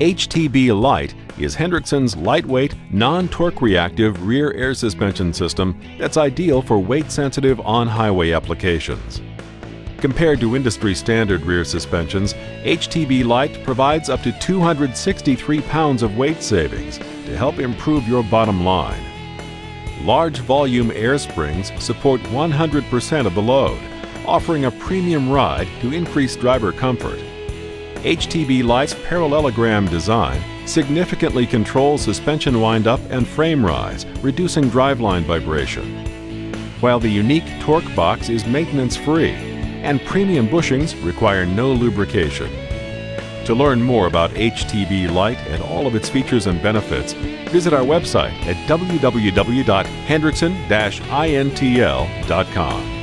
HTB Light is Hendrickson's lightweight, non-torque reactive rear air suspension system that's ideal for weight-sensitive on-highway applications. Compared to industry standard rear suspensions, HTB Light provides up to 263 pounds of weight savings to help improve your bottom line. Large volume air springs support 100% of the load, offering a premium ride to increase driver comfort. HTB Light's parallelogram design significantly controls suspension windup and frame rise, reducing driveline vibration. While the unique torque box is maintenance free, and premium bushings require no lubrication. To learn more about HTB Light and all of its features and benefits, visit our website at www.hendrickson-intl.com.